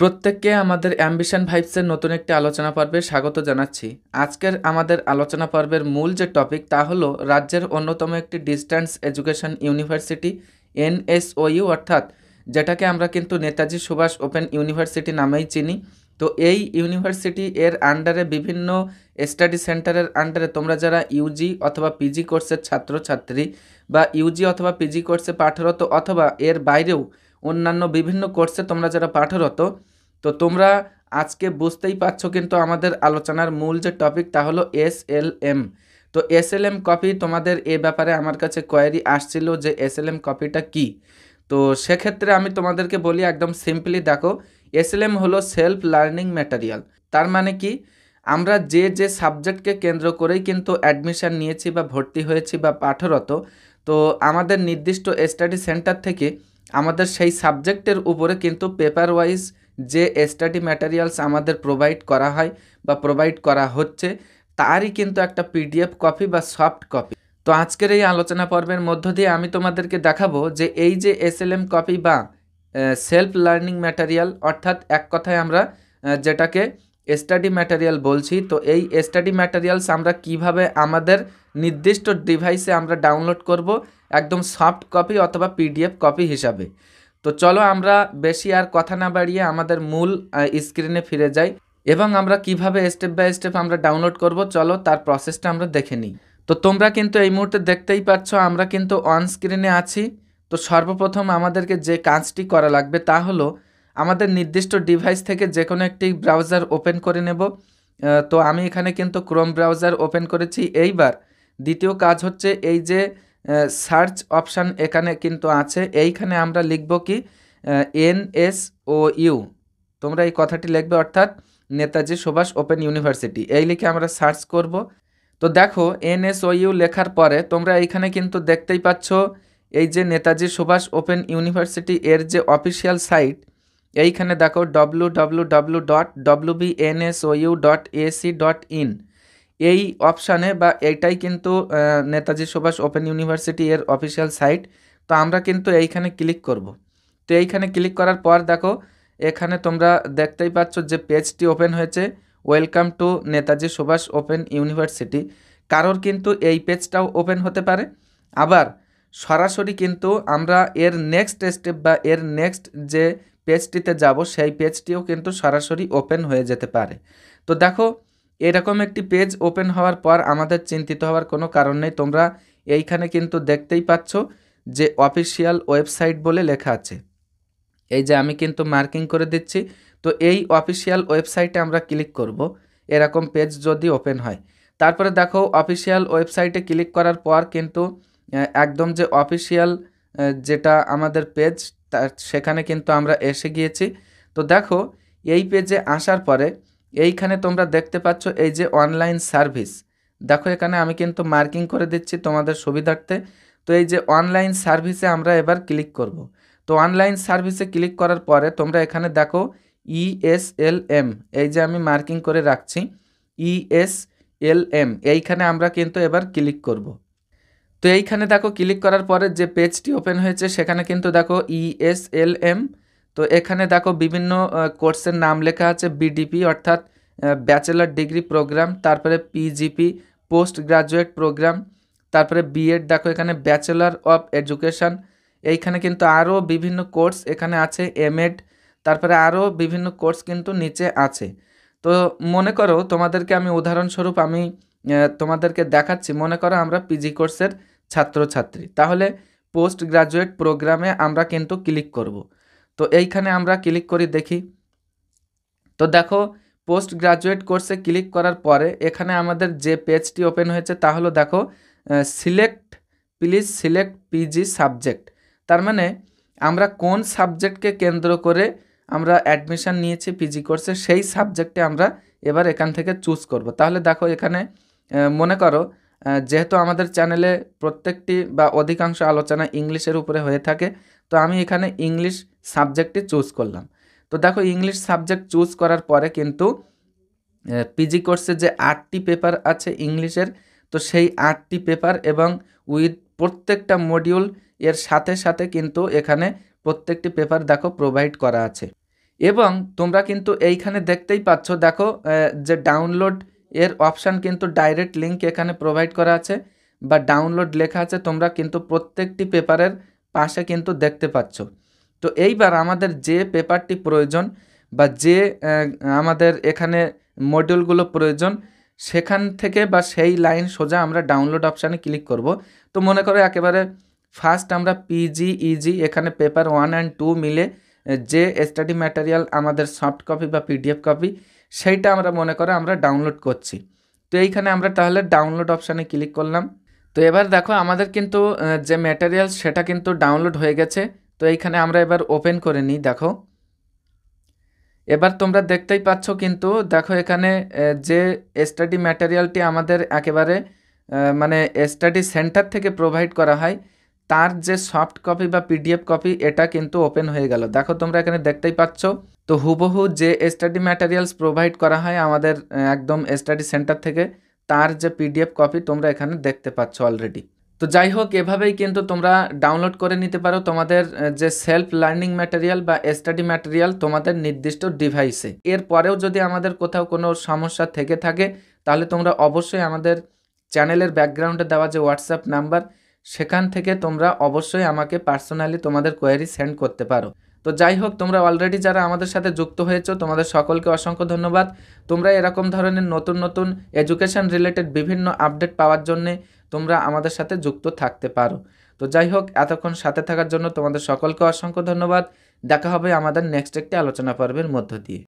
প্রত্যেককে আমাদের অ্যাম্বিশন ভাইবসের নতুন একটি আলোচনা পর্বে স্বাগত জানাচ্ছি। আজকের আমাদের আলোচনা পর্বের মূল যে টপিক তা হলো রাজ্যের অন্যতম একটি ডিস্ট্যান্স এডুকেশন ইউনিভার্সিটি, এনএসওইউ অর্থাৎ যেটাকে আমরা কিন্তু নেতাজি সুভাষ ওপেন ইউনিভার্সিটি নামেই চিনি। তো এই ইউনিভার্সিটি এর আন্ডারে বিভিন্ন স্টাডি সেন্টারের আন্ডারে তোমরা যারা ইউজি অথবা পিজি কোর্সের ছাত্রছাত্রী বা ইউজি অথবা পিজি কোর্সে পাঠরত অথবা এর বাইরেও অন্যান্য বিভিন্ন কোর্সে তোমরা যারা পাঠরত, তো তোমরা আজকে বুঝতেই পারছ কিন্তু আমাদের আলোচনার মূল যে টপিক তা হলো এস এল এম তো এস এল এম কপি তোমাদের এ ব্যাপারে আমার কাছে কোয়ারি আসছিল যে এস এল এম কপিটা কী? তো সেক্ষেত্রে আমি তোমাদেরকে বলি একদম সিম্পলি দেখো এস এল এম হলো সেলফ লার্নিং ম্যাটেরিয়াল তার মানে কি? আমরা যে যে সাবজেক্টকে কেন্দ্র করেই কিন্তু অ্যাডমিশান নিয়েছি বা ভর্তি হয়েছি বা পাঠরত, তো আমাদের নির্দিষ্ট স্টাডি সেন্টার থেকে আমাদের সেই সাবজেক্টের উপরে কিন্তু পেপার ওয়াইজ যে স্টাডি ম্যাটেরিয়ালস আমাদের প্রোভাইড করা হয় বা প্রোভাইড করা হচ্ছে, তারই কিন্তু একটা পিডিএফ কপি বা সফট কপি তো আজকের এই আলোচনা পর্বের মধ্য দিয়ে আমি তোমাদেরকে দেখাবো যে এই যে এস এল এম কপি বা সেলফ লার্নিং ম্যাটেরিয়াল অর্থাৎ এক কথায় আমরা যেটাকে স্টাডি ম্যাটেরিয়াল বলছি, তো এই স্টাডি ম্যাটেরিয়ালস আমরা কীভাবে আমাদের নির্দিষ্ট ডিভাইসে আমরা ডাউনলোড করব? একদম সফট কপি অথবা পিডিএফ কপি হিসাবে। তো চলো আমরা বেশি আর কথা না বাড়িয়ে আমাদের মূল স্ক্রিনে ফিরে যাই। এবং আমরা কীভাবে স্টেপ বাই স্টেপ আমরা ডাউনলোড করব? চলো তার প্রসেসটা আমরা দেখে নিই। তো তোমরা কিন্তু এই মুহূর্তে দেখতেই পাচ্ছ, আমরা কিন্তু অন স্ক্রিনে আছি। তো সর্বপ্রথম আমাদেরকে যে কাজটি করা লাগবে তা হলো আমাদের নির্দিষ্ট ডিভাইস থেকে যে কোনো একটি ব্রাউজার ওপেন করে নেব। তো আমি এখানে কিন্তু ক্রোম ব্রাউজার ওপেন করেছি। এইবার দ্বিতীয় কাজ হচ্ছে এই যে সার্চ অপশান এখানে কিন্তু আছে। এইখানে আমরা লিখব কি এন এস ও ইউ তোমরা এই কথাটি লিখবে অর্থাৎ নেতাজি সুভাষ ওপেন ইউনিভার্সিটি। এই লিখে আমরা সার্চ করব। তো দেখো এন এস ও ইউ লেখার পরে তোমরা এইখানে কিন্তু দেখতেই পাচ্ছ, এই যে নেতাজি সুভাষ ওপেন ইউনিভার্সিটি এর যে অফিসিয়াল সাইট এইখানে দেখো W W W dot W B N S O U dot AC dot in এই অপশানে বা এইটাই কিন্তু নেতাজি সুভাষ ওপেন ইউনিভার্সিটি এর অফিসিয়াল সাইট। তো আমরা কিন্তু এইখানে ক্লিক করব। তো এইখানে ক্লিক করার পর দেখো, এখানে তোমরা দেখতেই পাচ্ছ যে পেজটি ওপেন হয়েছে। Welcome to Netaji Subhash open university. কারোর কিন্তু এই পেজটাও ওপেন হতে পারে। আবার সরাসরি কিন্তু আমরা এর নেক্সট স্টেপ বা এর নেক্সট যে পেজটিতে যাব, সেই পেজটিও কিন্তু সরাসরি ওপেন হয়ে যেতে পারে। তো দেখো, এরকম একটি পেজ ওপেন হওয়ার পর আমাদের চিন্তিত হওয়ার কোনো কারণ নেই। তোমরা এইখানে কিন্তু দেখতেই পাচ্ছ যে অফিসিয়াল ওয়েবসাইট বলে লেখা আছে। এই যে আমি কিন্তু মার্কিং করে দিচ্ছি। তো এই অফিসিয়াল ওয়েবসাইটে আমরা ক্লিক করব। এরকম পেজ যদি ওপেন হয়। তারপরে দেখো, অফিসিয়াল ওয়েবসাইটে ক্লিক করার পর কিন্তু একদম যে অফিসিয়াল যেটা আমাদের পেজ সেখানে কিন্তু আমরা এসে গিয়েছি। তো দেখো, এই পেজে আসার পরে এইখানে তোমরা দেখতে পাচ্ছ এই যে অনলাইন সার্ভিস দেখো, এখানে আমি কিন্তু মার্কিং করে দিচ্ছি তোমাদের সুবিধার্থে। তো এই যে অনলাইন সার্ভিসে আমরা এবার ক্লিক করব। তো অনলাইন সার্ভিসে ক্লিক করার পরে তোমরা এখানে দেখো ইএসএলএম এই যে আমি মার্কিং করে রাখছি। ইএসএলএম এইখানে আমরা কিন্তু এবার ক্লিক করব। তো এইখানে দেখো ক্লিক করার পরে যে পেজটি ওপেন হয়েছে, সেখানে কিন্তু দেখো ইএসএলএম তো এখানে দেখো বিভিন্ন কোর্সের নাম লেখা আছে বিডিপি অর্থাৎ ব্যাচেলার ডিগ্রি প্রোগ্রাম তারপরে পিজিপি পোস্ট গ্রাজুয়েট প্রোগ্রাম তারপরে বিএড দেখো এখানে ব্যাচেলার অফ এডুকেশান এইখানে কিন্তু আরও বিভিন্ন কোর্স এখানে আছে এমএড তারপরে আরও বিভিন্ন কোর্স কিন্তু নিচে আছে। তো মনে করো তোমাদেরকে আমি উদাহরণস্বরূপ আমি তোমাদেরকে দেখাচ্ছি, মনে করো আমরা পিজি কোর্সের ছাত্রছাত্রী। তাহলে পোস্ট গ্রাজুয়েট প্রোগ্রামে আমরা কিন্তু ক্লিক করব। তো এইখানে আমরা ক্লিক করি দেখি। তো দেখো পোস্ট গ্রাজুয়েট কোর্সে ক্লিক করার পরে এখানে আমাদের যে পেজটি ওপেন হয়েছে তা হলো দেখো select, please select PG subject. তার মানে আমরা কোন সাবজেক্টকে কেন্দ্র করে আমরা অ্যাডমিশান নিয়েছি পিজি কোর্সে, সেই সাবজেক্টে আমরা এবার এখান থেকে চুজ করব। তাহলে দেখো এখানে মনে করো যেহেতু আমাদের চ্যানেলে প্রত্যেকটি বা অধিকাংশ আলোচনা ইংলিশের উপরে হয়ে থাকে, তো আমি এখানে ইংলিশ সাবজেক্টটি চুজ করলাম। তো দেখো, ইংলিশ সাবজেক্ট চুজ করার পরে কিন্তু পিজি কোর্সে যে আটটি পেপার আছে ইংলিশের, তো সেই আটটি পেপার এবং উইথ প্রত্যেকটা মডিউল এর সাথে সাথে কিন্তু এখানে প্রত্যেকটি পেপার দেখো প্রোভাইড করা আছে। এবং তোমরা কিন্তু এইখানে দেখতেই পাচ্ছ, দেখো যে ডাউনলোড এর অপশান কিন্তু ডাইরেক্ট লিঙ্ক এখানে প্রোভাইড করা আছে বা ডাউনলোড লেখা আছে, তোমরা কিন্তু প্রত্যেকটি পেপারের পাশে কিন্তু দেখতে পাচ্ছ। তো এইবার আমাদের যে পেপারটি প্রয়োজন বা যে আমাদের এখানে মডিউলগুলো প্রয়োজন, সেখান থেকে বা সেই লাইন সোজা আমরা ডাউনলোড অপশানে ক্লিক করব। তো মনে করো একেবারে ফার্স্ট আমরা পিজি ইজি এখানে পেপার ওয়ান অ্যান্ড টু মিলে যে স্টাডি ম্যাটেরিয়াল আমাদের সফট কপি বা পিডিএফ কপি সেইটা আমরা মনে করো আমরা ডাউনলোড করছি। তো এইখানে আমরা তাহলে ডাউনলোড অপশানে ক্লিক করলাম। তো এবার দেখো আমাদের কিন্তু যে ম্যাটেরিয়াল সেটা কিন্তু ডাউনলোড হয়ে গেছে। তো এইখানে আমরা এবার ওপেন করে নিই, দেখো। এবার তোমরা দেখতেই পাচ্ছ কিন্তু, দেখো এখানে যে স্টাডি ম্যাটেরিয়ালটি আমাদের একেবারে মানে স্টাডি সেন্টার থেকে প্রোভাইড করা হয় তার যে সফট কপি বা পিডিএফ কপি এটা কিন্তু ওপেন হয়ে গেল। দেখো তোমরা এখানে দেখতেই পাচ্ছ। তো হুবহু যে স্টাডি ম্যাটেরিয়ালস প্রোভাইড করা হয় আমাদের একদম স্টাডি সেন্টার থেকে, তার যে পিডিএফ কপি তোমরা এখানে দেখতে পাচ্ছ অলরেডি তো যাই হোক, এভাবেই কিন্তু তোমরা ডাউনলোড করে নিতে পারো তোমাদের যে সেলফ লার্নিং ম্যাটেরিয়াল বা স্টাডি ম্যাটেরিয়াল তোমাদের নির্দিষ্ট ডিভাইসে এরপরেও যদি আমাদের কোথাও কোনো সমস্যা থেকে থাকে, তাহলে তোমরা অবশ্যই আমাদের চ্যানেলের ব্যাকগ্রাউন্ডে দেওয়া যে হোয়াটসঅ্যাপ নাম্বার সেখান থেকে তোমরা অবশ্যই আমাকে পার্সোনালি তোমাদের কোয়েরি সেন্ড করতে পারো। তো যাই হোক, তোমরা অলরেডি যারা আমাদের সাথে যুক্ত হয়েছো, তোমাদের সকলকে অসংখ্য ধন্যবাদ। তোমরা এরকম ধরনের নতুন নতুন এডুকেশন রিলেটেড বিভিন্ন আপডেট পাওয়ার জন্যে তোমরা আমাদের সাথে যুক্ত থাকতে পারো। তো যাই হোক, এতক্ষণ সাথে থাকার জন্য তোমাদের সকলকে অসংখ্য ধন্যবাদ। দেখা হবে আমাদের নেক্সট একটি আলোচনা পর্বের মধ্য দিয়ে।